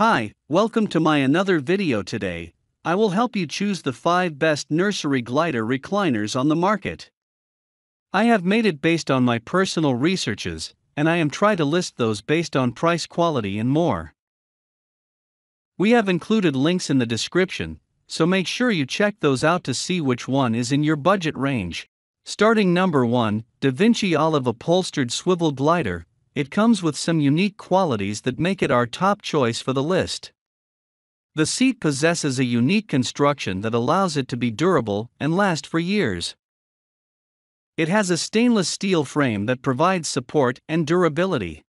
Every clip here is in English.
Hi, welcome to my another video today. I will help you choose the 5 best nursery glider recliners on the market. I have made it based on my personal researches, and I am try to list those based on price quality and more. We have included links in the description, so make sure you check those out to see which one is in your budget range. Starting number 1, DaVinci Olive Upholstered Swivel Glider, it comes with some unique qualities that make it our top choice for the list. The seat possesses a unique construction that allows it to be durable and last for years. It has a stainless steel frame that provides support and durability.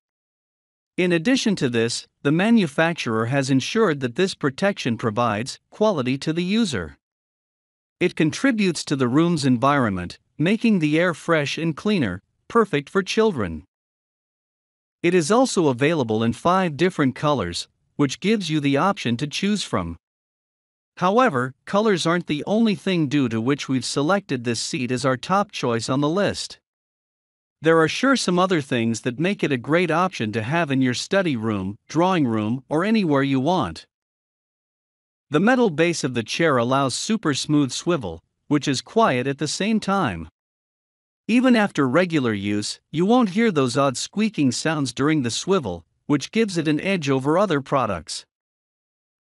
In addition to this, the manufacturer has ensured that this protection provides quality to the user. It contributes to the room's environment, making the air fresh and cleaner, perfect for children. It is also available in five different colors, which gives you the option to choose from. However, colors aren't the only thing due to which we've selected this seat as our top choice on the list. There are sure some other things that make it a great option to have in your study room, drawing room, or anywhere you want. The metal base of the chair allows super smooth swivel, which is quiet at the same time. Even after regular use, you won't hear those odd squeaking sounds during the swivel, which gives it an edge over other products.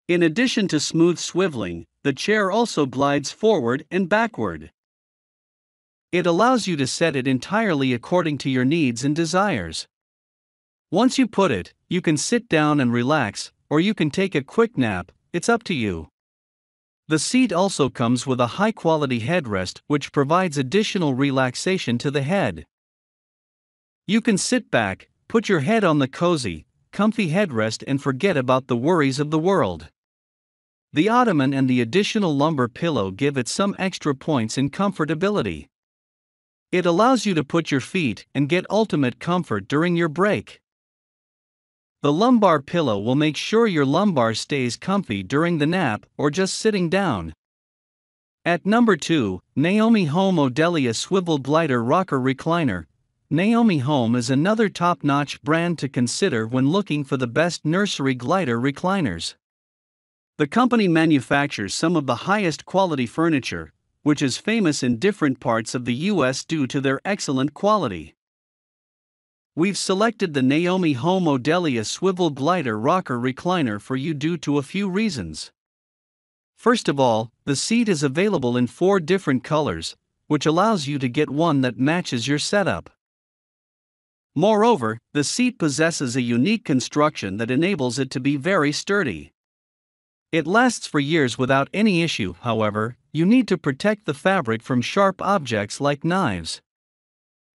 In addition to smooth swiveling, the chair also glides forward and backward. It allows you to set it entirely according to your needs and desires. Once you put it, you can sit down and relax, or you can take a quick nap, it's up to you. The seat also comes with a high quality headrest which provides additional relaxation to the head. You can sit back, put your head on the cozy, comfy headrest, and forget about the worries of the world. The ottoman and the additional lumbar pillow give it some extra points in comfortability. It allows you to put your feet and get ultimate comfort during your break. The lumbar pillow will make sure your lumbar stays comfy during the nap or just sitting down. At number 2, Naomi Home Odelia Swivel Glider Rocker Recliner. Naomi Home is another top notch brand to consider when looking for the best nursery glider recliners. The company manufactures some of the highest quality furniture, which is famous in different parts of the US due to their excellent quality. We've selected the Naomi Home Odelia Swivel Glider Rocker Recliner for you due to a few reasons. First of all, the seat is available in four different colors, which allows you to get one that matches your setup. Moreover, the seat possesses a unique construction that enables it to be very sturdy. It lasts for years without any issue, however, you need to protect the fabric from sharp objects like knives.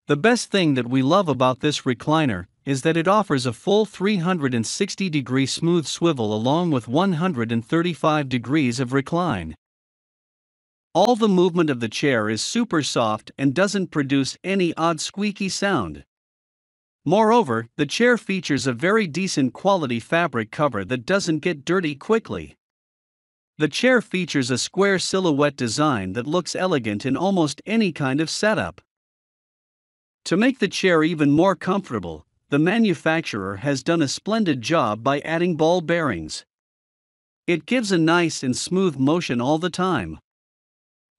The best thing that we love about this recliner is that it offers a full 360 degree smooth swivel along with 135 degrees of recline. All the movement of the chair is super soft and doesn't produce any odd squeaky sound. Moreover, the chair features a very decent quality fabric cover that doesn't get dirty quickly. The chair features a square silhouette design that looks elegant in almost any kind of setup. To make the chair even more comfortable, the manufacturer has done a splendid job by adding ball bearings. It gives a nice and smooth motion all the time.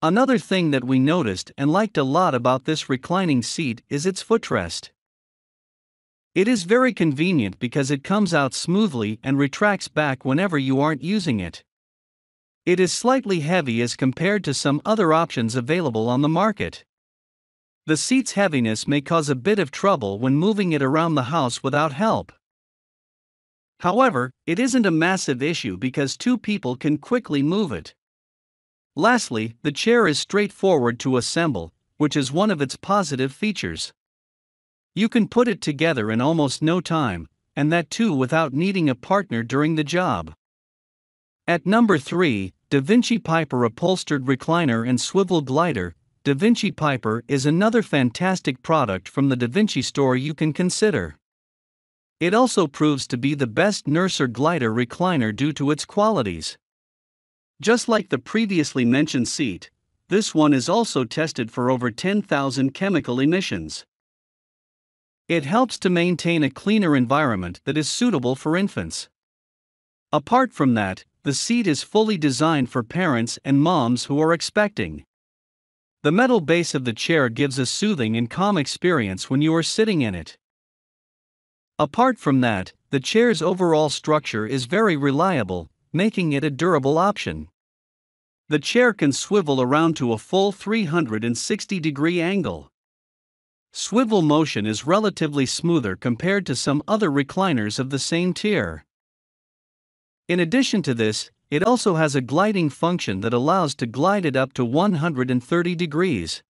Another thing that we noticed and liked a lot about this reclining seat is its footrest. It is very convenient because it comes out smoothly and retracts back whenever you aren't using it. It is slightly heavy as compared to some other options available on the market. The seat's heaviness may cause a bit of trouble when moving it around the house without help. However, it isn't a massive issue because two people can quickly move it. Lastly, the chair is straightforward to assemble, which is one of its positive features. You can put it together in almost no time, and that too without needing a partner during the job. At number 3, DaVinci Piper Upholstered Recliner and Swivel Glider, DaVinci Piper is another fantastic product from the DaVinci store you can consider. It also proves to be the best nurser glider recliner due to its qualities. Just like the previously mentioned seat, this one is also tested for over 10,000 chemical emissions. It helps to maintain a cleaner environment that is suitable for infants. Apart from that, the seat is fully designed for parents and moms who are expecting. The metal base of the chair gives a soothing and calm experience when you are sitting in it. Apart from that, the chair's overall structure is very reliable, making it a durable option. The chair can swivel around to a full 360 degree angle. Swivel motion is relatively smoother compared to some other recliners of the same tier. In addition to this, it also has a gliding function that allows to glide it up to 130 degrees.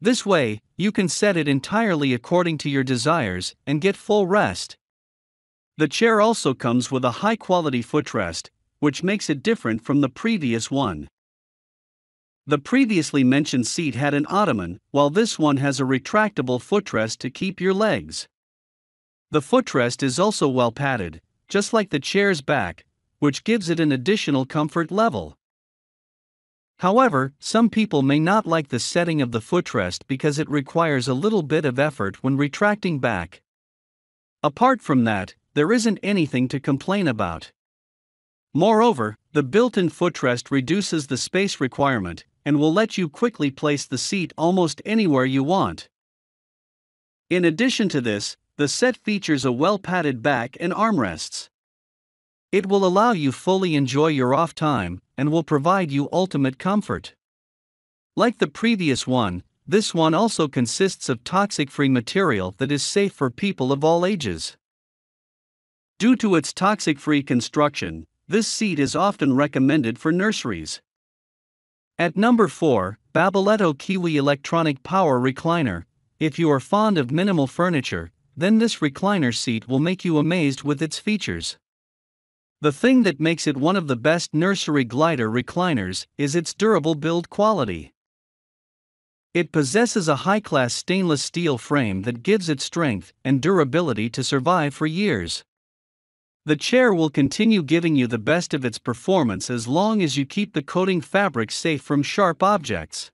This way, you can set it entirely according to your desires and get full rest. The chair also comes with a high quality footrest, which makes it different from the previous one. The previously mentioned seat had an ottoman, while this one has a retractable footrest to keep your legs. The footrest is also well padded, just like the chair's back, which gives it an additional comfort level. However, some people may not like the setting of the footrest because it requires a little bit of effort when retracting back. Apart from that, there isn't anything to complain about. Moreover, the built in footrest reduces the space requirement and will let you quickly place the seat almost anywhere you want. In addition to this, the set features a well padded back and armrests. It will allow you fully enjoy your off time and will provide you ultimate comfort. Like the previous one, this one also consists of toxic free material that is safe for people of all ages. Due to its toxic free construction, this seat is often recommended for nurseries. At number 4, Babyletto Kiwi Electronic Power Recliner. If you are fond of minimal furniture, then this recliner seat will make you amazed with its features. The thing that makes it one of the best nursery glider recliners is its durable build quality. It possesses a high class stainless steel frame that gives it strength and durability to survive for years. The chair will continue giving you the best of its performance as long as you keep the coating fabric safe from sharp objects.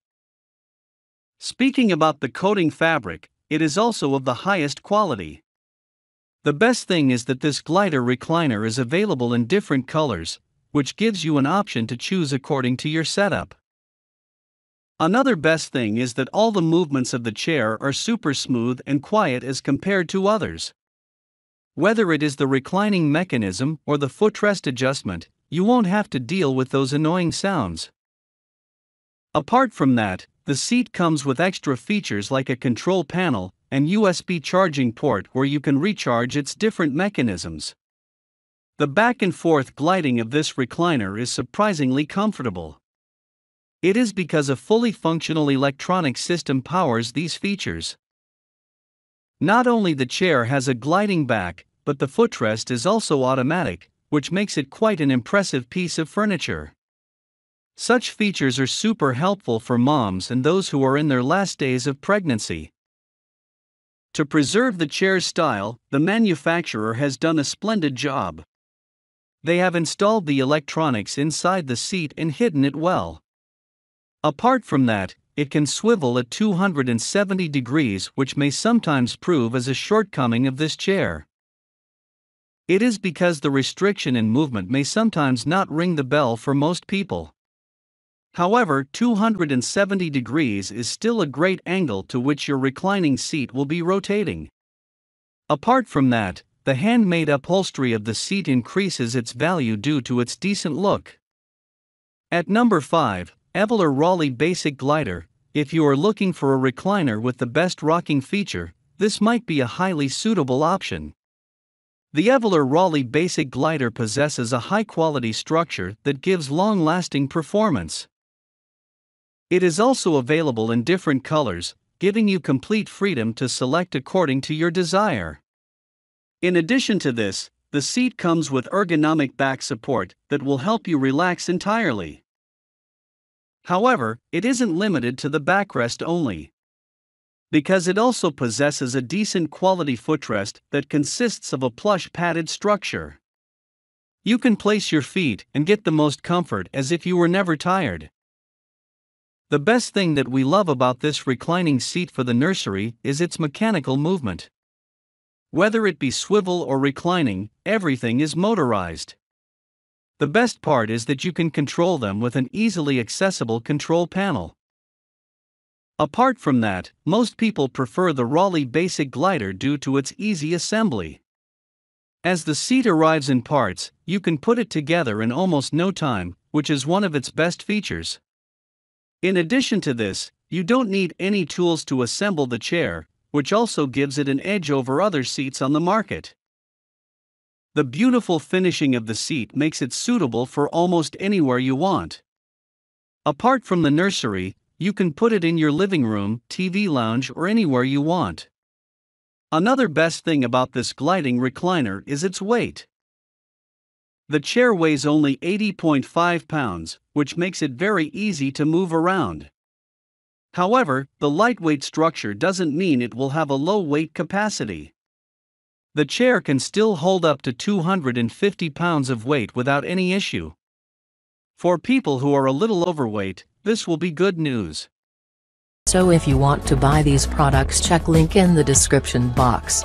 Speaking about the coating fabric, it is also of the highest quality. The best thing is that this glider recliner is available in different colors, which gives you an option to choose according to your setup. Another best thing is that all the movements of the chair are super smooth and quiet as compared to others. Whether it is the reclining mechanism or the footrest adjustment, you won't have to deal with those annoying sounds. Apart from that, the seat comes with extra features like a control panel, and USB charging port where you can recharge its different mechanisms. The back and forth gliding of this recliner is surprisingly comfortable. It is because a fully functional electronic system powers these features. Not only the chair has a gliding back, but the footrest is also automatic, which makes it quite an impressive piece of furniture. Such features are super helpful for moms and those who are in their last days of pregnancy. To preserve the chair's style, the manufacturer has done a splendid job. They have installed the electronics inside the seat and hidden it well. Apart from that, it can swivel at 270 degrees, which may sometimes prove as a shortcoming of this chair. It is because the restriction in movement may sometimes not ring the bell for most people. However, 270 degrees is still a great angle to which your reclining seat will be rotating. Apart from that, the handmade upholstery of the seat increases its value due to its decent look. At number 5, Evolur Raleigh Basic Glider. If you are looking for a recliner with the best rocking feature, this might be a highly suitable option. The Evolur Raleigh Basic Glider possesses a high quality structure that gives long lasting performance. It is also available in different colors, giving you complete freedom to select according to your desire. In addition to this, the seat comes with ergonomic back support that will help you relax entirely. However, it isn't limited to the backrest only. Because it also possesses a decent quality footrest that consists of a plush padded structure. You can place your feet and get the most comfort as if you were never tired. The best thing that we love about this reclining seat for the nursery is its mechanical movement. Whether it be swivel or reclining, everything is motorized. The best part is that you can control them with an easily accessible control panel. Apart from that, most people prefer the Raleigh Basic Glider due to its easy assembly. As the seat arrives in parts, you can put it together in almost no time, which is one of its best features. In addition to this, you don't need any tools to assemble the chair, which also gives it an edge over other seats on the market. The beautiful finishing of the seat makes it suitable for almost anywhere you want. Apart from the nursery, you can put it in your living room, TV lounge, or anywhere you want. Another best thing about this gliding recliner is its weight. The chair weighs only 80.5 pounds, which makes it very easy to move around. However, the lightweight structure doesn't mean it will have a low weight capacity. The chair can still hold up to 250 pounds of weight without any issue. For people who are a little overweight, this will be good news. So if you want to buy these products check link in the description box.